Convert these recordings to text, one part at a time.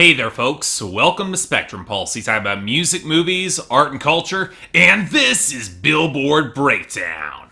Hey there, folks. Welcome to Spectrum Pulse. We talk about music, movies, art, and culture, and this is Billboard Breakdown.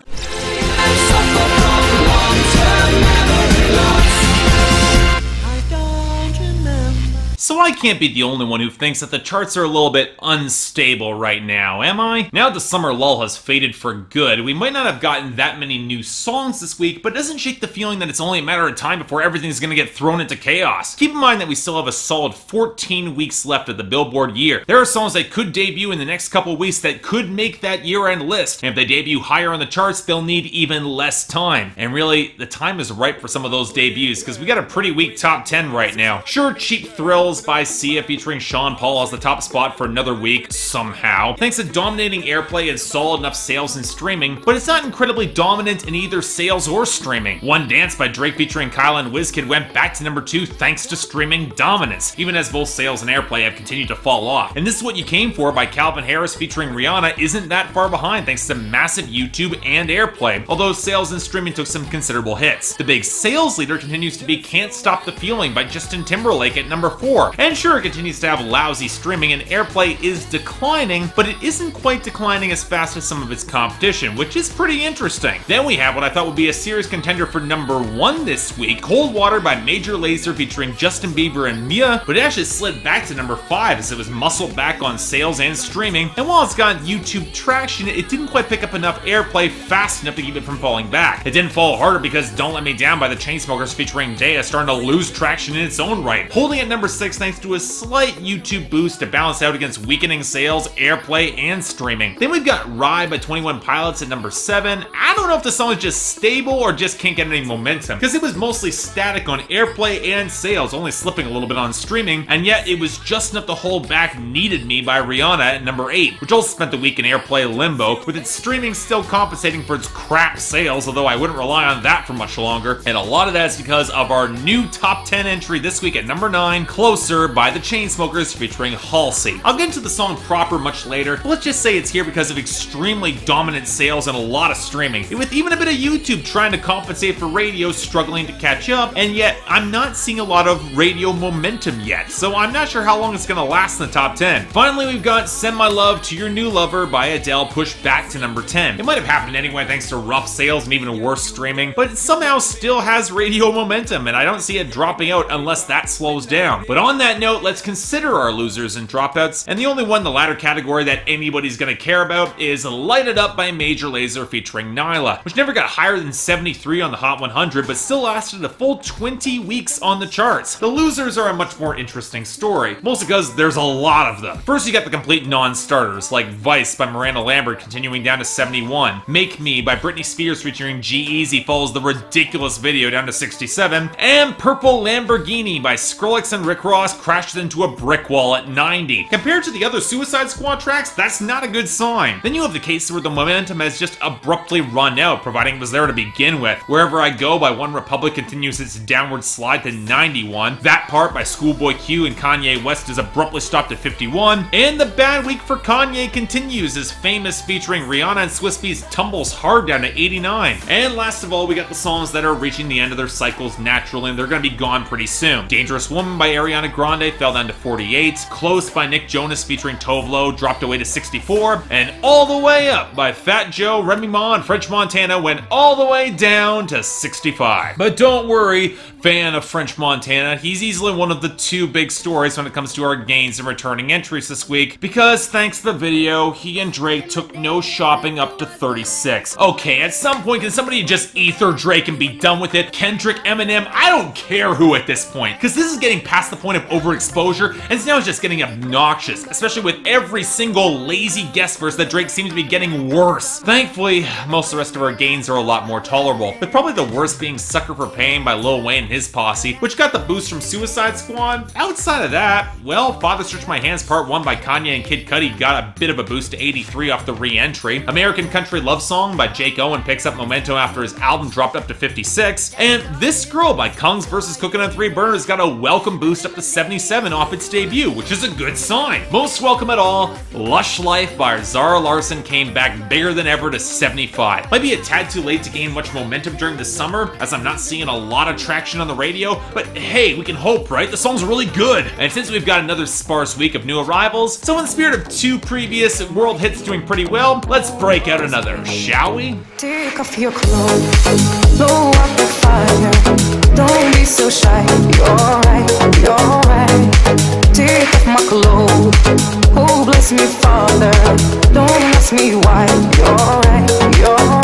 So I can't be the only one who thinks that the charts are a little bit unstable right now, am I? Now the summer lull has faded for good, we might not have gotten that many new songs this week, but doesn't shake the feeling that it's only a matter of time before everything's gonna get thrown into chaos. Keep in mind that we still have a solid 14 weeks left of the Billboard year. There are songs that could debut in the next couple weeks that could make that year-end list, and if they debut higher on the charts, they'll need even less time. And really, the time is ripe for some of those debuts, because we got a pretty weak top 10 right now. Sure, Cheap Thrills by Sia featuring Sean Paul has the top spot for another week, somehow, thanks to dominating airplay and solid enough sales and streaming, but it's not incredibly dominant in either sales or streaming. One Dance by Drake featuring Kyla and Wizkid went back to number two thanks to streaming dominance, even as both sales and airplay have continued to fall off. And this is what you came for by Calvin Harris featuring Rihanna isn't that far behind thanks to massive YouTube and airplay, although sales and streaming took some considerable hits. The big sales leader continues to be Can't Stop the Feeling by Justin Timberlake at number and sure it continues to have lousy streaming and airplay is declining, but it isn't quite declining as fast as some of its competition, which is pretty interesting. Then we have what I thought would be a serious contender for number one this week, Cold Water by Major Lazer featuring Justin Bieber and MØ, but it actually slid back to number five as it was muscled back on sales and streaming, and while it's got YouTube traction, it didn't quite pick up enough airplay fast enough to keep it from falling back. It didn't fall harder because Don't Let Me Down by the Chainsmokers featuring Daya starting to lose traction in its own right, holding at number six thanks to a slight YouTube boost to balance out against weakening sales, airplay, and streaming. Then we've got Ride by 21 Pilots at number 7. I don't know if the song is just stable or just can't get any momentum, because it was mostly static on airplay and sales, only slipping a little bit on streaming, and yet it was just enough to hold back Needed Me by Rihanna at number 8, which also spent the week in airplay limbo, with its streaming still compensating for its crap sales, although I wouldn't rely on that for much longer. And a lot of that is because of our new top 10 entry this week at number 9, Closer by the Chainsmokers featuring Halsey. I'll get into the song proper much later, but let's just say it's here because of extremely dominant sales and a lot of streaming, with even a bit of YouTube trying to compensate for radio struggling to catch up, and yet I'm not seeing a lot of radio momentum yet, so I'm not sure how long it's gonna last in the top 10. Finally, we've got Send My Love to Your New Lover by Adele pushed back to number 10. It might have happened anyway thanks to rough sales and even worse streaming, but it somehow still has radio momentum, and I don't see it dropping out unless that slows down. But on that note, let's consider our losers and dropouts, and the only one in the latter category that anybody's gonna care about is Light It Up by Major Lazer featuring Nyla, which never got higher than 73 on the Hot 100, but still lasted a full 20 weeks on the charts. The losers are a much more interesting story, mostly because there's a lot of them. First, you got the complete non-starters, like Vice by Miranda Lambert continuing down to 71, Make Me by Britney Spears featuring G-Eazy follows the ridiculous video down to 67, and Purple Lamborghini by Skrillex and Rick Ross crashed into a brick wall at 90. Compared to the other Suicide Squad tracks, that's not a good sign. Then you have the case where the momentum has just abruptly run out, providing it was there to begin with. Wherever I Go by One Republic continues its downward slide to 91. That Part by Schoolboy Q and Kanye West is abruptly stopped at 51. And the bad week for Kanye continues as Famous featuring Rihanna and Swizz Beatz tumbles hard down to 89. And last of all, we got the songs that are reaching the end of their cycles naturally and they're gonna be gone pretty soon. Dangerous Woman by Ariana Grande fell down to 48. Close by Nick Jonas featuring Tove Lo dropped away to 64. And All the Way Up by Fat Joe, Remy Ma, and French Montana went all the way down to 65. But don't worry, fan of French Montana, he's easily one of the two big stories when it comes to our gains and returning entries this week, because thanks to the video, he and Drake took no shopping up to 36. Okay, at some point, can somebody just ether Drake and be done with it? Kendrick, Eminem, I don't care who at this point, because this is getting past the point of overexposure, and it's now it's just getting obnoxious, especially with every single lazy guest verse that Drake seems to be getting worse. Thankfully, most of the rest of our gains are a lot more tolerable, with probably the worst being Sucker for Pain by Lil Wayne and his posse, which got the boost from Suicide Squad. Outside of that, well, Father Stretch My Hands Part 1 by Kanye and Kid Cudi got a bit of a boost to 83 off the re-entry. American Country Love Song by Jake Owen picks up momentum after his album dropped up to 56, and This Girl by Kungs vs. Cooking on Three Burners got a welcome boost up to 77 off its debut, which is a good sign. Most welcome at all, Lush Life by Zara Larsson came back bigger than ever to 75. Might be a tad too late to gain much momentum during the summer, as I'm not seeing a lot of traction on the radio, but hey, we can hope, right? The song's really good. And since we've got another sparse week of new arrivals, so in the spirit of two previous world hits doing pretty well, let's break out another, shall we? Take off your clothes, blow the fire. Don't be so shy. You're right, you're right. My clothes. Oh, bless me, Father. Don't ask me why. You're right, you're right.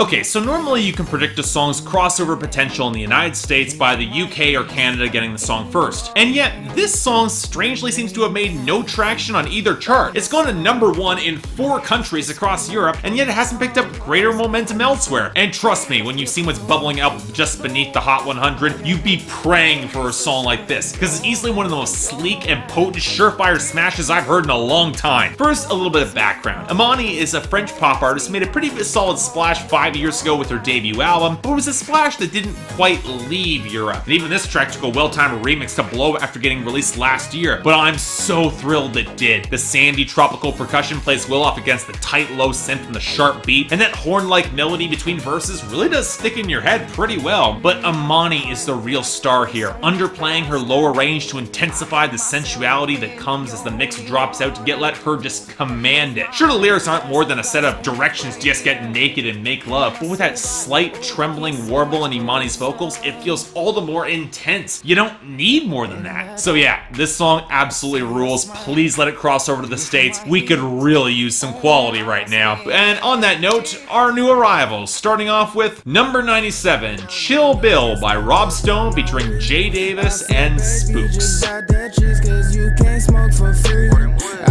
Okay, so normally you can predict a song's crossover potential in the United States by the UK or Canada getting the song first. And yet, this song strangely seems to have made no traction on either chart. It's gone to number one in four countries across Europe, and yet it hasn't picked up greater momentum elsewhere. And trust me, when you've seen what's bubbling up just beneath the Hot 100, you'd be praying for a song like this, because it's easily one of the most sleek and potent surefire smashes I've heard in a long time. First, a little bit of background. Imany is a French pop artist who made a pretty solid splash five years ago with her debut album, but it was a splash that didn't quite leave Europe. And even this track took a well-timed remix to blow after getting released last year, but I'm so thrilled it did. The sandy tropical percussion plays well off against the tight low synth and the sharp beat, and that horn-like melody between verses really does stick in your head pretty well. But Imany is the real star here, underplaying her lower range to intensify the sensuality that comes as the mix drops out to get let her just command it. Sure, the lyrics aren't more than a set of directions to just get naked and make love, but with that slight trembling warble in Imany's vocals, it feels all the more intense. You don't need more than that. So yeah, this song absolutely rules. Please let it cross over to the States. We could really use some quality right now. And on that note, our new arrivals, starting off with number 97, Chill Bill by Rob Stone featuring Jay Davis and Spooks.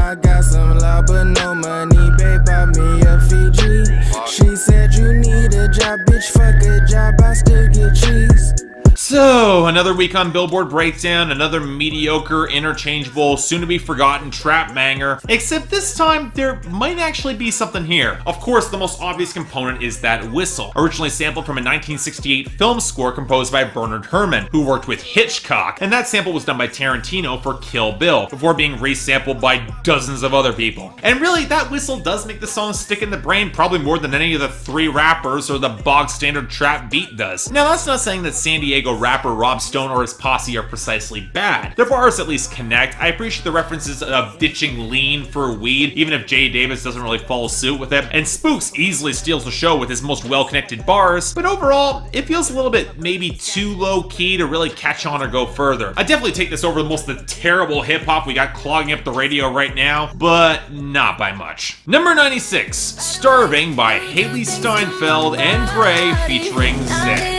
I got some but no money, babe, buy me a Fiji. She said you need a job, bitch, fuck a job, I still get cheese. So, Oh, another week on Billboard Breakdown, another mediocre, interchangeable, soon to be forgotten trap banger. Except this time, there might actually be something here. Of course, the most obvious component is that whistle, originally sampled from a 1968 film score composed by Bernard Herrmann, who worked with Hitchcock, and that sample was done by Tarantino for Kill Bill, before being resampled by dozens of other people. And really, that whistle does make the song stick in the brain probably more than any of the three rappers or the bog standard trap beat does. Now, that's not saying that San Diego rapper Rob Stone or his posse are precisely bad. Their bars at least connect. I appreciate the references of ditching lean for weed, even if Jay Davis doesn't really follow suit with it. And Spooks easily steals the show with his most well-connected bars, but overall, it feels a little bit maybe too low-key to really catch on or go further. I definitely take this over the most of the terrible hip-hop we got clogging up the radio right now, but not by much. Number 96, Starving by Hailee Steinfeld and Grey featuring Zedd.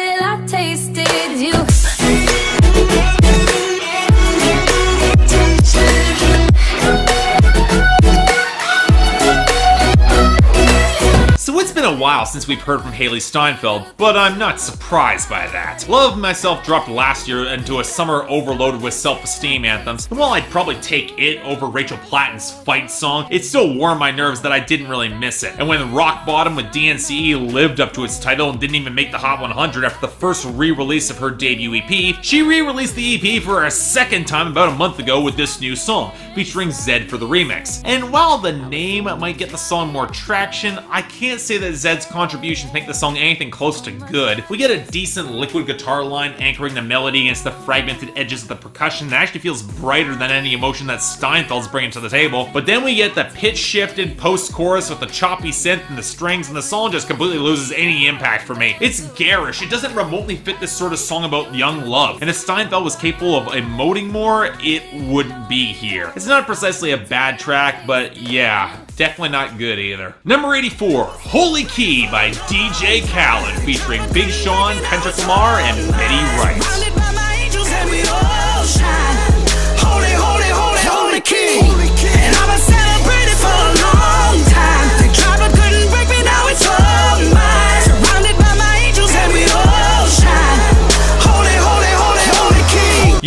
while since we've heard from Hailee Steinfeld, but I'm not surprised by that. Love Myself dropped last year into a summer overloaded with self-esteem anthems, and while I'd probably take it over Rachel Platten's fight song, it still warmed my nerves that I didn't really miss it. And when Rock Bottom with DNCE lived up to its title and didn't even make the Hot 100 after the first re-release of her debut EP, she re-released the EP for a second time about a month ago with this new song, featuring Zedd for the remix. And while the name might get the song more traction, I can't say that Zedd's contributions make the song anything close to good. We get a decent liquid guitar line anchoring the melody against the fragmented edges of the percussion that actually feels brighter than any emotion that Steinfeld's bringing to the table. But then we get the pitch shifted post-chorus with the choppy synth and the strings, and the song just completely loses any impact for me. It's garish. It doesn't remotely fit this sort of song about young love. And if Steinfeld was capable of emoting more, it wouldn't be here. It's not precisely a bad track, but yeah, Definitely not good either. Number 84, Holy Key by DJ Khaled, featuring Big Sean, Kendrick Lamar, and Betty Wright.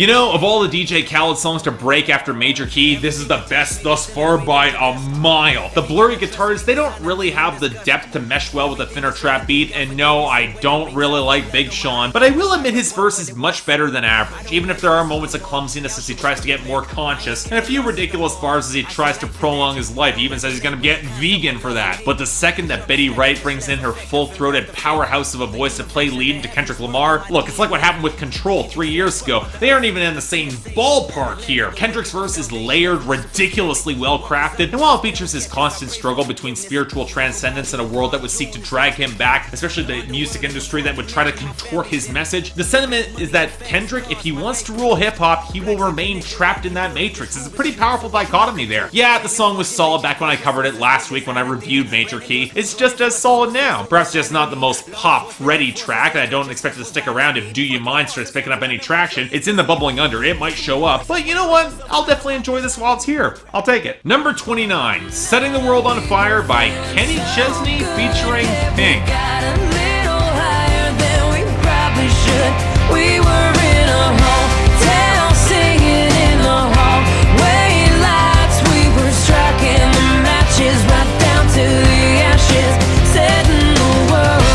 You know, of all the DJ Khaled songs to break after Major Key, this is the best thus far by a mile. The blurry guitars, they don't really have the depth to mesh well with a thinner trap beat, and no, I don't really like Big Sean, but I will admit his verse is much better than average, even if there are moments of clumsiness as he tries to get more conscious, and a few ridiculous bars as he tries to prolong his life. He even says he's gonna get vegan for that. But the second that Betty Wright brings in her full-throated powerhouse of a voice to play lead to Kendrick Lamar, look, it's like what happened with Control three years ago. They aren't even in the same ballpark here. Kendrick's verse is layered, ridiculously well crafted, and while it features his constant struggle between spiritual transcendence and a world that would seek to drag him back, especially the music industry that would try to contort his message, the sentiment is that Kendrick, if he wants to rule hip hop, he will remain trapped in that matrix. It's a pretty powerful dichotomy there. Yeah, the song was solid back when I covered it last week when I reviewed Major Key. It's just as solid now. Perhaps just not the most pop-ready track, and I don't expect it to stick around if Do You Mind starts picking up any traction. It's in the bubbling under, it might show up. But you know what? I'll definitely enjoy this while it's here. I'll take it. Number 29, Setting the World on Fire by Kenny Chesney featuring Pink. Got a little higher than we probably should. We were in a hotel singing in the hallway lights. We were striking the matches right down to the ashes, setting the world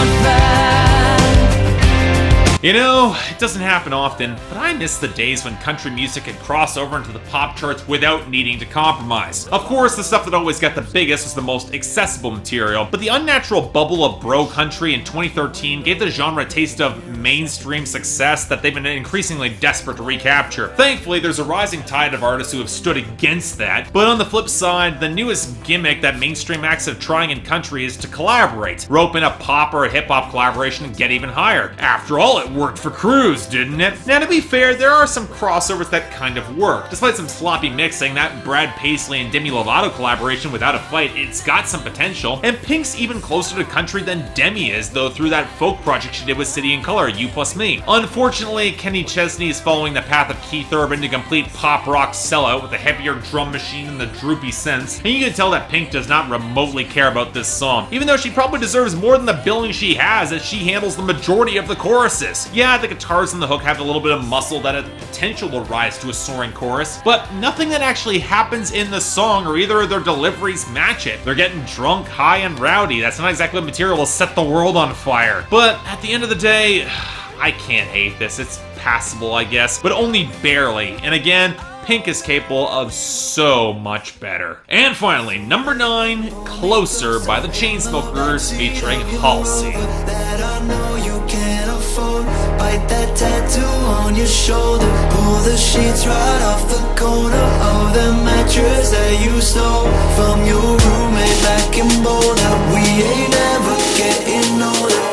on fire. You know, Oh, it doesn't happen often, but I miss the days when country music could cross over into the pop charts without needing to compromise. Of course, the stuff that always got the biggest was the most accessible material, but the unnatural bubble of bro country in 2013 gave the genre a taste of mainstream success that they've been increasingly desperate to recapture. Thankfully, there's a rising tide of artists who have stood against that, but on the flip side, the newest gimmick that mainstream acts have trying in country is to collaborate. Rope in a pop or a hip hop collaboration and get even higher. After all, it worked for Cruise, didn't it? Now, to be fair, there are some crossovers that kind of work. Despite some sloppy mixing, that Brad Paisley and Demi Lovato collaboration without a fight, it's got some potential. And Pink's even closer to country than Demi is, though through that folk project she did with City and Colour, You Plus Me. Unfortunately, Kenny Chesney is following the path of Keith Urban to complete pop rock sellout with a heavier drum machine and the droopy synths, and you can tell that Pink does not remotely care about this song, even though she probably deserves more than the billing she has as she handles the majority of the choruses. Yeah, the guitars and the hook have a little bit of muscle that has potential to rise to a soaring chorus, but nothing that actually happens in the song or either of their deliveries match it. They're getting drunk, high, and rowdy. That's not exactly material will set the world on fire. But at the end of the day, I can't hate this. It's passable, I guess, but only barely. And again, Pink is capable of so much better. And finally, number 9, Closer by the Chainsmokers featuring Halsey. that I know you can't afford. Bite that tattoo on your shoulder. Pull the sheets right off the corner of the mattress that you stole from your roommate back in Boulder. We ain't ever getting older.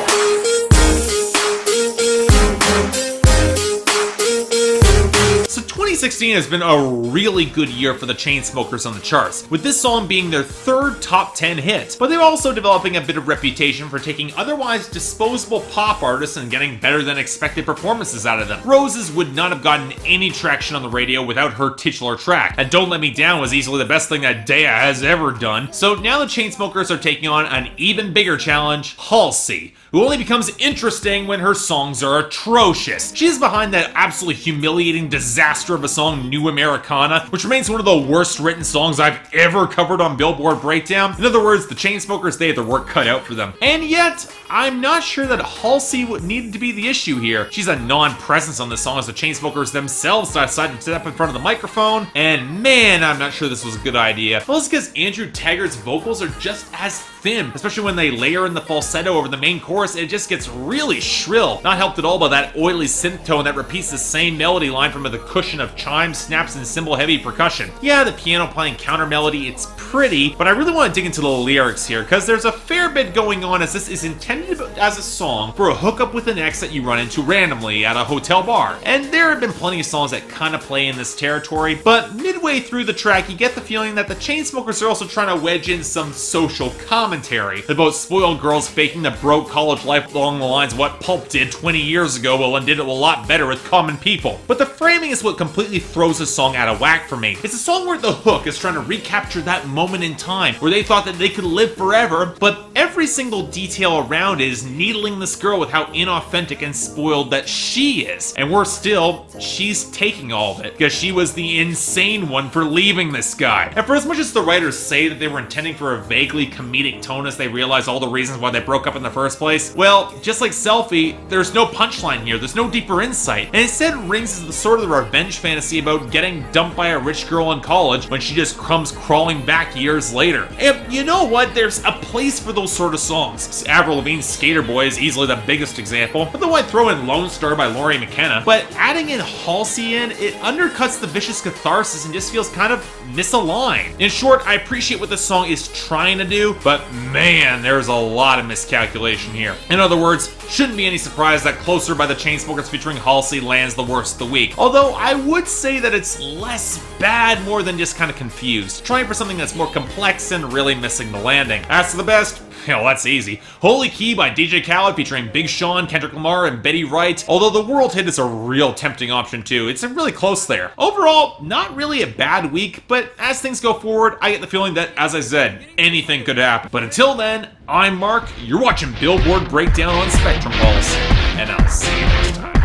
2016 has been a really good year for the Chainsmokers on the charts, with this song being their third top 10 hit. But they're also developing a bit of reputation for taking otherwise disposable pop artists and getting better than expected performances out of them. Rozes would not have gotten any traction on the radio without her titular track, and Don't Let Me Down was easily the best thing that Daya has ever done. So now the Chainsmokers are taking on an even bigger challenge, Halsey, who only becomes interesting when her songs are atrocious. She is behind that absolutely humiliating disaster of a song, New Americana, which remains one of the worst written songs I've ever covered on Billboard Breakdown. In other words, the Chainsmokers, they had their work cut out for them. And yet, I'm not sure that Halsey would needed to be the issue here. She's a non-presence on the song as the Chainsmokers themselves decided to step up in front of the microphone, and man, I'm not sure this was a good idea. Well, it's because Andrew Taggart's vocals are just as thin, especially when they layer in the falsetto over the main chorus, it just gets really shrill. Not helped at all by that oily synth tone that repeats the same melody line from the cushion of chimes, snaps, and cymbal-heavy percussion. Yeah, the piano playing counter melody, it's pretty, but I really want to dig into the lyrics here, because there's a fair bit going on as this is intended as a song for a hookup with an ex that you run into randomly at a hotel bar. And there have been plenty of songs that kind of play in this territory, but midway through the track, you get the feeling that the Chainsmokers are also trying to wedge in some social commentary commentary about spoiled girls faking the broke college life along the lines of what Pulp did 20 years ago, well, and did it a lot better with common people. But the framing is what completely throws the song out of whack for me. It's a song where the hook is trying to recapture that moment in time where they thought that they could live forever, but every single detail around is needling this girl with how inauthentic and spoiled that she is. And worse still, she's taking all of it because she was the insane one for leaving this guy. And for as much as the writers say that they were intending for a vaguely comedic tone as they realize all the reasons why they broke up in the first place, well, just like Selfie, there's no punchline here, there's no deeper insight, and instead rings as the sort of the revenge fantasy about getting dumped by a rich girl in college when she just comes crawling back years later. And you know what? There's a place for those sort of songs. Avril Lavigne's Skater Boy is easily the biggest example, but though I'd throw in Lone Star by Lori McKenna, but adding in Halsey in, it undercuts the vicious catharsis and just feels kind of misaligned. In short, I appreciate what the song is trying to do, but man, there's a lot of miscalculation here. In other words, shouldn't be any surprise that Closer by the Chainsmokers featuring Halsey lands the worst of the week. Although I would say that it's less bad, more than just kind of confused. Trying for something that's more complex and really missing the landing. As for the best, Hell, that's easy. Holy Key by DJ Khaled featuring Big Sean, Kendrick Lamar, and Betty Wright. Although the world hit is a real tempting option too. It's really close there. Overall, not really a bad week, but as things go forward, I get the feeling that, as I said, anything could happen. But until then, I'm Mark, you're watching Billboard Breakdown on Spectrum Pulse, and I'll see you next time.